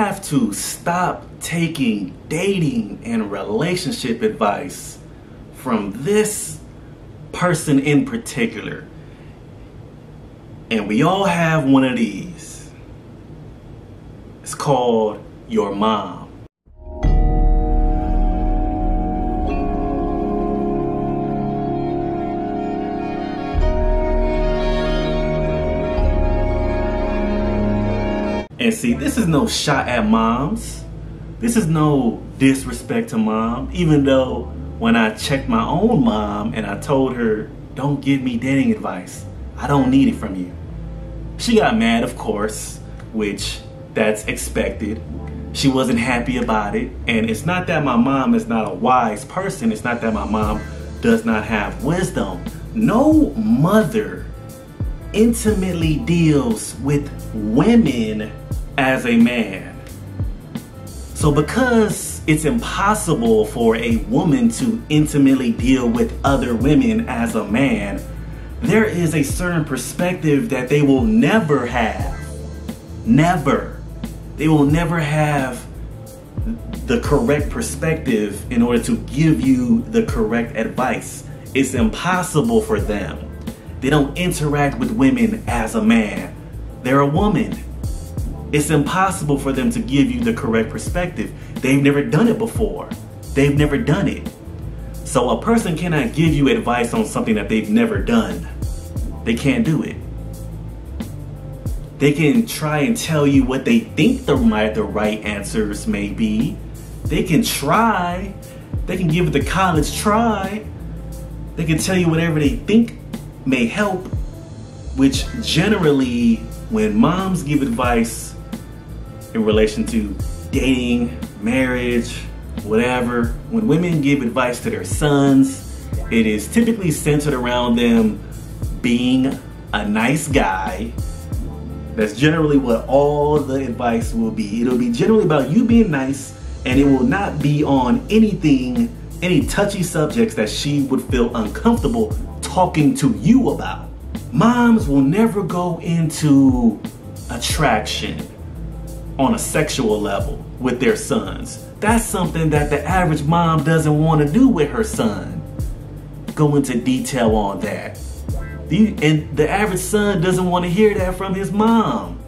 have to stop taking dating and relationship advice from this person in particular. And we all have one of these. It's called your mom. And see, this is no shot at moms. This is no disrespect to mom, even though when I checked my own mom and I told her, don't give me dating advice. I don't need it from you. She got mad, of course, which that's expected. She wasn't happy about it. And it's not that my mom is not a wise person. It's not that my mom does not have wisdom. No mother intimately deals with women as a man. So, because it's impossible for a woman to intimately deal with other women as a man, there is a certain perspective that they will never have. Never. They will never have the correct perspective in order to give you the correct advice. It's impossible for them. They don't interact with women as a man. They're a woman. It's impossible for them to give you the correct perspective. They've never done it before. They've never done it. So a person cannot give you advice on something that they've never done. They can't do it. They can try and tell you what they think the right, the right answers may be. They can try. They can give it the college try. They can tell you whatever they think may help, which generally, when moms give advice in relation to dating, marriage, whatever. When women give advice to their sons, it is typically centered around them being a nice guy. That's generally what all the advice will be. It'll be generally about you being nice, and it will not be on anything, any touchy subjects that she would feel uncomfortable talking to you about. Moms will never go into attraction on a sexual level with their sons. That's something that the average mom doesn't want to do with her son. Go into detail on that. And the average son doesn't want to hear that from his mom.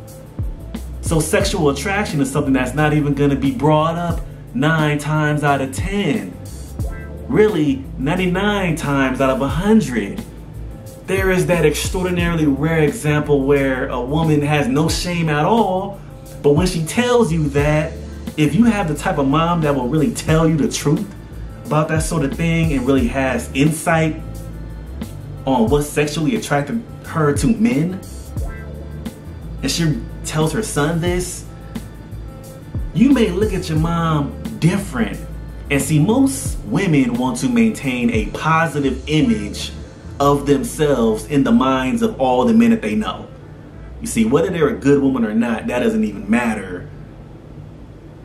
So sexual attraction is something that's not even going to be brought up nine times out of 10. Really, 99 times out of 100. There is that extraordinarily rare example where a woman has no shame at all but when she tells you that, if you have the type of mom that will really tell you the truth about that sort of thing and really has insight on what sexually attracted her to men, and she tells her son this, you may look at your mom different. And see, most women want to maintain a positive image of themselves in the minds of all the men that they know. You see, whether they're a good woman or not, that doesn't even matter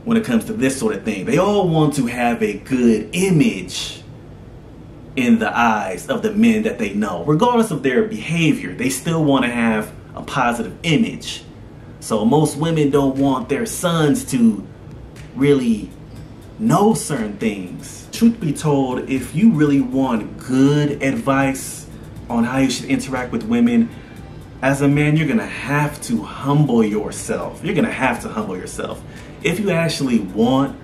when it comes to this sort of thing. They all want to have a good image in the eyes of the men that they know. Regardless of their behavior, they still want to have a positive image. So most women don't want their sons to really know certain things. Truth be told, if you really want good advice on how you should interact with women, as a man, you're gonna have to humble yourself. You're gonna have to humble yourself. If you actually want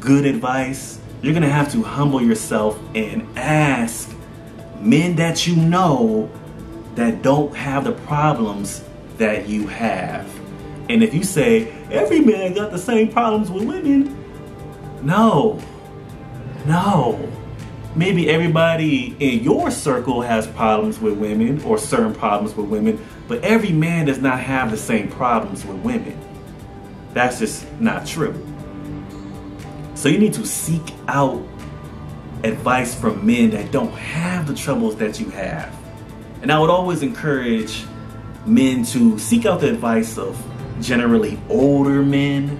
good advice, you're gonna have to humble yourself and ask men that you know that don't have the problems that you have. And if you say, every man got the same problems with women, no, no maybe everybody in your circle has problems with women or certain problems with women, but every man does not have the same problems with women. That's just not true. So you need to seek out advice from men that don't have the troubles that you have. And I would always encourage men to seek out the advice of generally older men.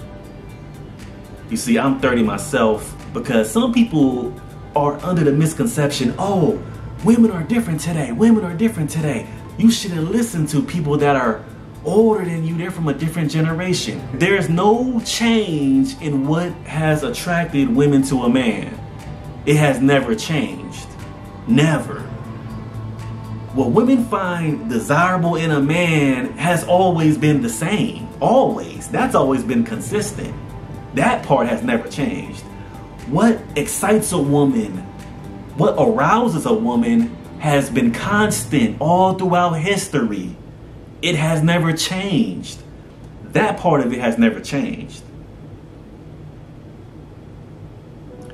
You see, I'm 30 myself because some people are under the misconception, oh, women are different today. Women are different today. You shouldn't listen to people that are older than you, they're from a different generation. There's no change in what has attracted women to a man. It has never changed. Never. What women find desirable in a man has always been the same. Always. That's always been consistent. That part has never changed. What excites a woman, what arouses a woman, has been constant all throughout history. It has never changed. That part of it has never changed.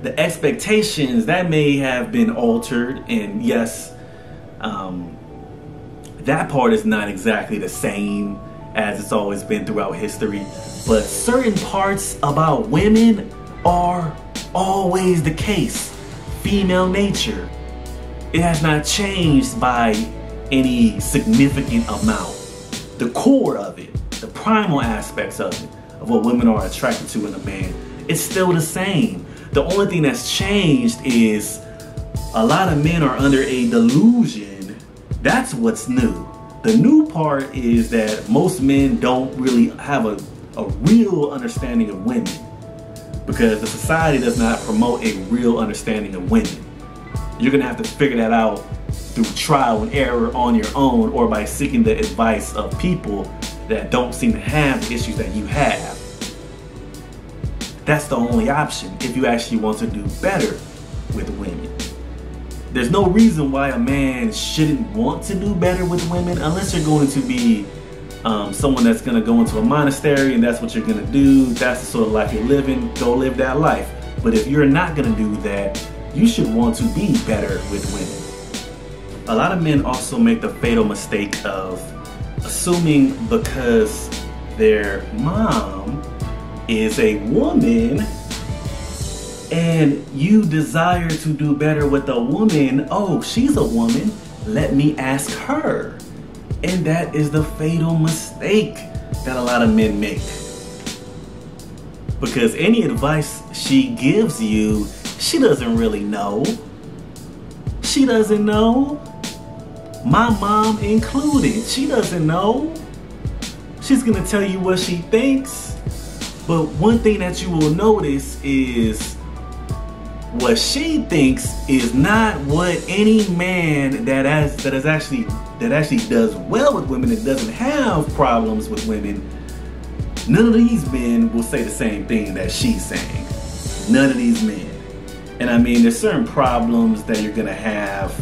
The expectations that may have been altered, and yes, um, that part is not exactly the same as it's always been throughout history. But certain parts about women are always the case. Female nature. It has not changed by any significant amount. The core of it, the primal aspects of it, of what women are attracted to in a man, it's still the same. The only thing that's changed is a lot of men are under a delusion. That's what's new. The new part is that most men don't really have a, a real understanding of women because the society does not promote a real understanding of women. You're gonna have to figure that out through trial and error on your own or by seeking the advice of people that don't seem to have the issues that you have. That's the only option if you actually want to do better with women. There's no reason why a man shouldn't want to do better with women unless you're going to be um, someone that's going to go into a monastery and that's what you're going to do. That's the sort of life you're living. Go live that life. But if you're not going to do that, you should want to be better with women. A lot of men also make the fatal mistake of assuming because their mom is a woman and you desire to do better with a woman, oh, she's a woman, let me ask her. And that is the fatal mistake that a lot of men make. Because any advice she gives you, she doesn't really know. She doesn't know. My mom included. She doesn't know. She's gonna tell you what she thinks. But one thing that you will notice is what she thinks is not what any man that has that is actually that actually does well with women and doesn't have problems with women. None of these men will say the same thing that she's saying. None of these men. And I mean, there's certain problems that you're gonna have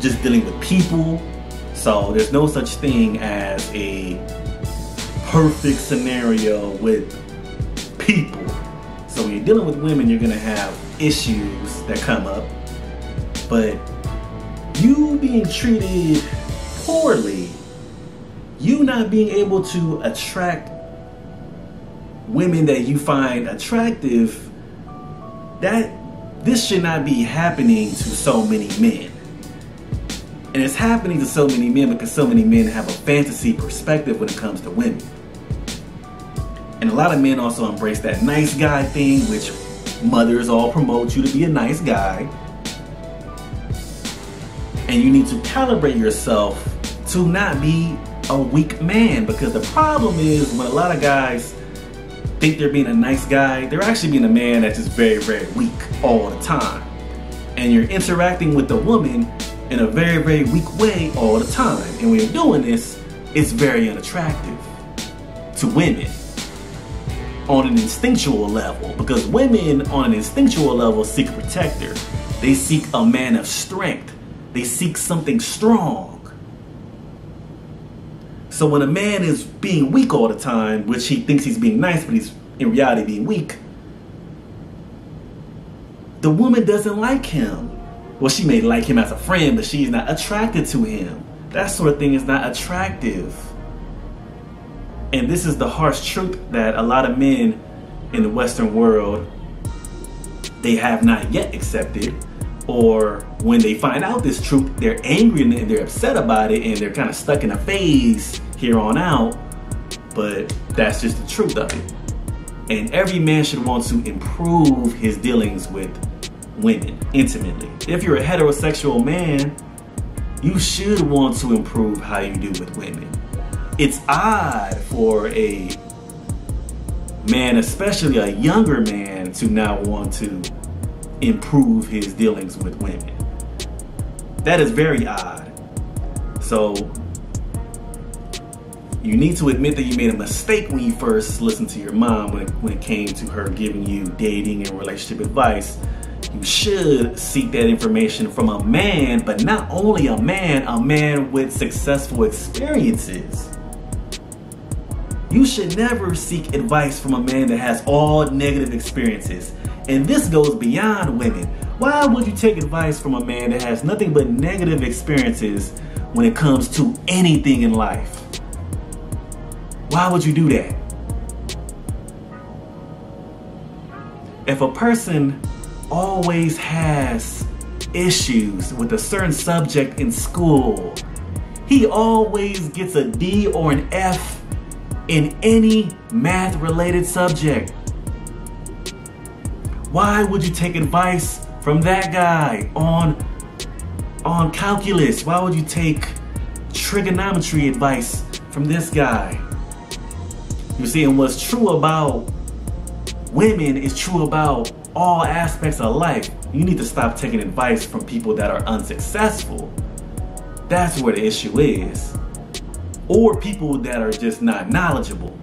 just dealing with people. So there's no such thing as a perfect scenario with people. So when you're dealing with women, you're gonna have issues that come up. But you being treated poorly, you not being able to attract women that you find attractive, that this should not be happening to so many men. And it's happening to so many men because so many men have a fantasy perspective when it comes to women. And a lot of men also embrace that nice guy thing, which mothers all promote you to be a nice guy. And you need to calibrate yourself to not be a weak man because the problem is when a lot of guys think they're being a nice guy, they're actually being a man that's just very, very weak all the time. And you're interacting with the woman in a very, very weak way all the time. And when you're doing this, it's very unattractive to women on an instinctual level because women on an instinctual level seek a protector. They seek a man of strength. They seek something strong. So when a man is being weak all the time, which he thinks he's being nice, but he's in reality being weak, the woman doesn't like him. Well, she may like him as a friend, but she's not attracted to him. That sort of thing is not attractive. And this is the harsh truth that a lot of men in the Western world they have not yet accepted. Or when they find out this truth, they're angry and they're upset about it and they're kind of stuck in a phase here on out. But that's just the truth of it. And every man should want to improve his dealings with women intimately. If you're a heterosexual man, you should want to improve how you do with women it's odd for a man, especially a younger man, to now want to improve his dealings with women. That is very odd. So, you need to admit that you made a mistake when you first listened to your mom when it, when it came to her giving you dating and relationship advice. You should seek that information from a man, but not only a man, a man with successful experiences. You should never seek advice from a man that has all negative experiences. And this goes beyond women. Why would you take advice from a man that has nothing but negative experiences when it comes to anything in life? Why would you do that? If a person always has issues with a certain subject in school, he always gets a D or an F in any math related subject. Why would you take advice from that guy on on calculus? Why would you take trigonometry advice from this guy? You see, and what's true about women is true about all aspects of life. You need to stop taking advice from people that are unsuccessful. That's where the issue is or people that are just not knowledgeable.